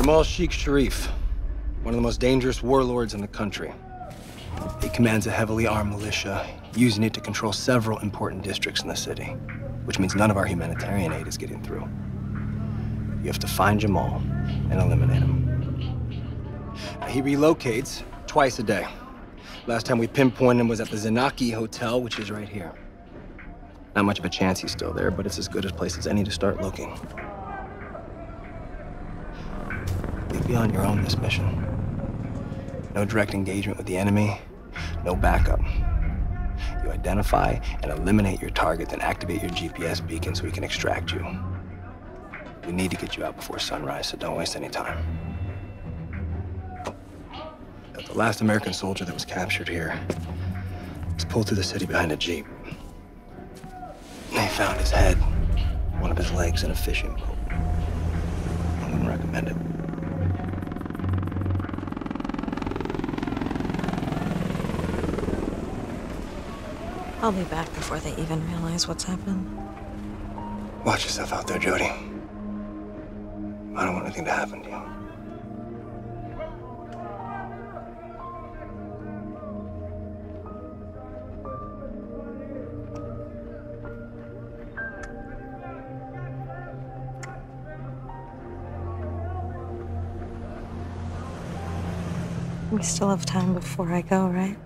Jamal Sheikh Sharif, one of the most dangerous warlords in the country. He commands a heavily armed militia, using it to control several important districts in the city, which means none of our humanitarian aid is getting through. You have to find Jamal and eliminate him. He relocates twice a day. Last time we pinpointed him was at the Zanaki Hotel, which is right here. Not much of a chance he's still there, but it's as good a place as any to start looking. Be on your own this mission. No direct engagement with the enemy, no backup. You identify and eliminate your target, then activate your GPS beacon so we can extract you. We need to get you out before sunrise, so don't waste any time. The last American soldier that was captured here was pulled through the city behind a Jeep. They found his head, one of his legs in a fishing boat. I'll be back before they even realize what's happened. Watch yourself out there, Jodie. I don't want anything to happen to you. We still have time before I go, right?